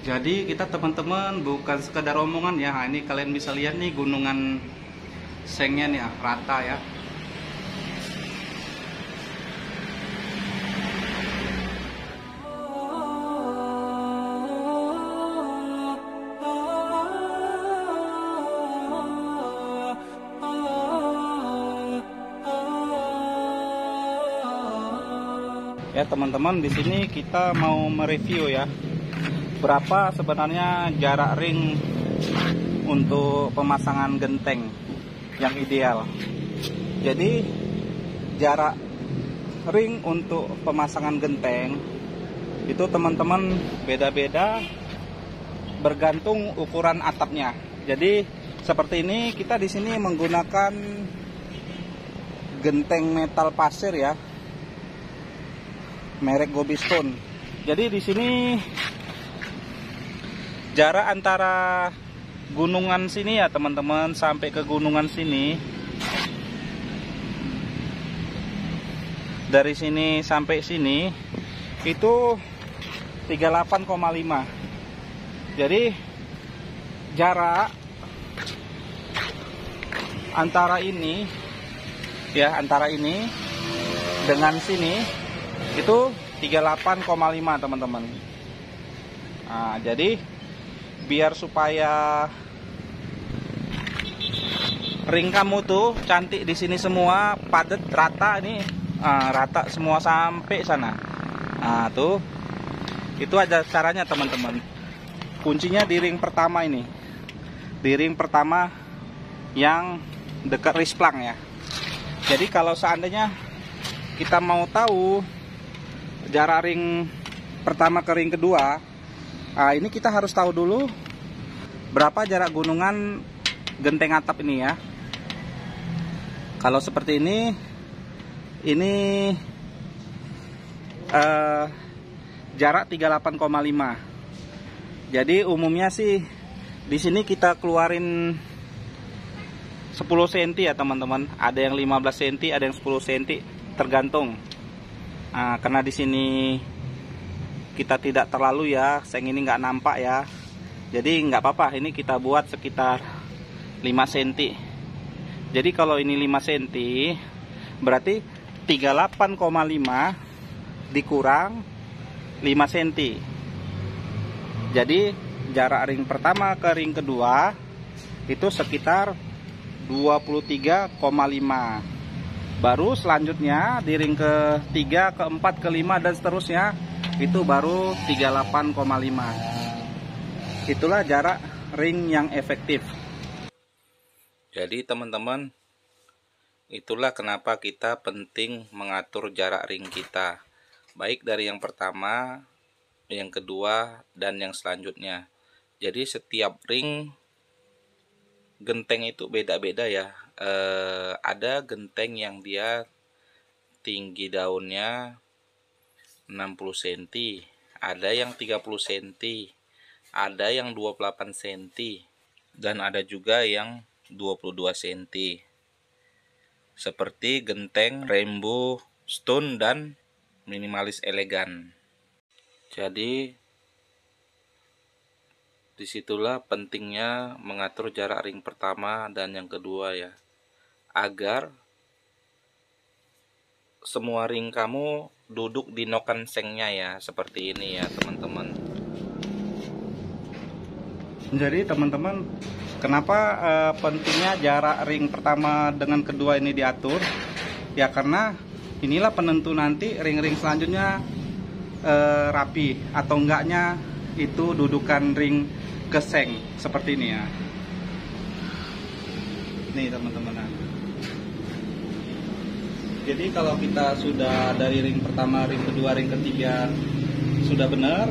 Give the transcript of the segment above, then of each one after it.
Jadi kita teman-teman bukan sekedar omongan ya. Ini kalian bisa lihat nih gunungan sengnya nih rata ya. Ya teman-teman di sini kita mau mereview ya berapa sebenarnya jarak ring untuk pemasangan genteng yang ideal. Jadi jarak ring untuk pemasangan genteng itu teman-teman beda-beda bergantung ukuran atapnya. Jadi seperti ini kita di sini menggunakan genteng metal pasir ya merek Gobi Stone. Jadi di sini jarak antara gunungan sini ya teman-teman sampai ke gunungan sini. Dari sini sampai sini itu 38,5 jadi jarak antara ini ya antara ini dengan sini itu 38,5 teman-teman. Nah, jadi biar supaya ring kamu tuh cantik di sini semua padat rata ini. Nah, rata semua sampai sana. Nah tuh. Itu ada caranya teman-teman. Kuncinya di ring pertama ini. Di ring pertama yang dekat risplang ya. Jadi kalau seandainya kita mau tahu jarak ring pertama ke ring kedua nah, ini kita harus tahu dulu berapa jarak gunungan genteng atap ini ya. Kalau seperti ini ini uh, jarak 38,5 jadi umumnya sih di sini kita keluarin 10 cm ya teman-teman. Ada yang 15 cm ada yang 10 cm tergantung. Nah, karena di sini kita tidak terlalu ya, seng ini nggak nampak ya. Jadi nggak apa-apa, ini kita buat sekitar 5 cm. Jadi kalau ini 5 cm, berarti 38,5 dikurang 5 cm. Jadi jarak ring pertama ke ring kedua itu sekitar 23,5 baru selanjutnya di ring ke 3 ke 4 ke 5 dan seterusnya itu baru 38,5 itulah jarak ring yang efektif. Jadi teman-teman itulah kenapa kita penting mengatur jarak ring kita. Baik dari yang pertama yang kedua dan yang selanjutnya. Jadi setiap ring genteng itu beda-beda ya. Eh, ada genteng yang dia tinggi daunnya 60 cm ada yang 30 cm ada yang 28 cm dan ada juga yang 22 cm seperti genteng rainbow stone dan minimalis elegan. Jadi di situlah pentingnya mengatur jarak ring pertama dan yang kedua ya. Agar semua ring kamu duduk di noken sengnya ya seperti ini ya teman-teman. Jadi teman-teman kenapa uh, pentingnya jarak ring pertama dengan kedua ini diatur? Ya karena inilah penentu nanti ring-ring selanjutnya uh, rapi atau enggaknya itu dudukan ring keseng seperti ini ya. Nih teman-teman jadi kalau kita sudah dari ring pertama, ring kedua, ring ketiga sudah benar,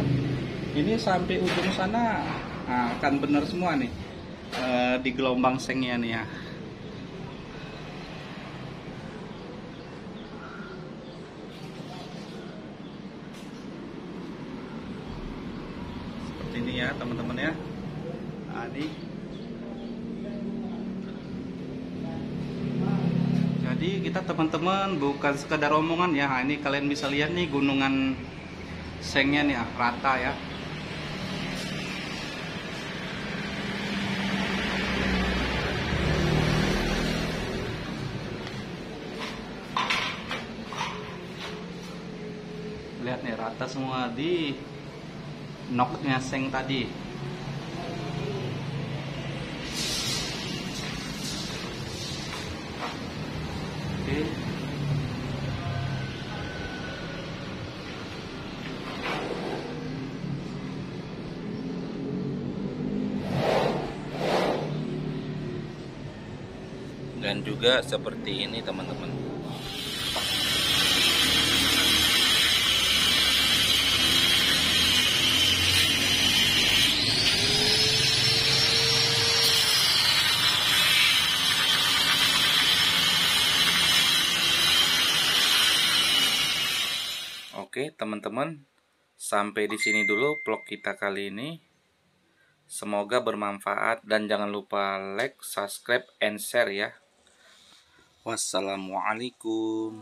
ini sampai ujung sana nah, akan benar semua nih e, di gelombang sengnya nih ya. Seperti ini ya teman-teman ya. Nah, ini kita teman-teman. Bukan sekedar omongan ya. Nah, ini kalian bisa lihat nih gunungan sengnya nih ah, rata ya. Lihat nih rata semua di noknya seng tadi. Juga seperti ini teman-teman Oke, teman-teman, sampai di sini dulu vlog kita kali ini. Semoga bermanfaat dan jangan lupa like, subscribe, and share ya. Wassalamualaikum.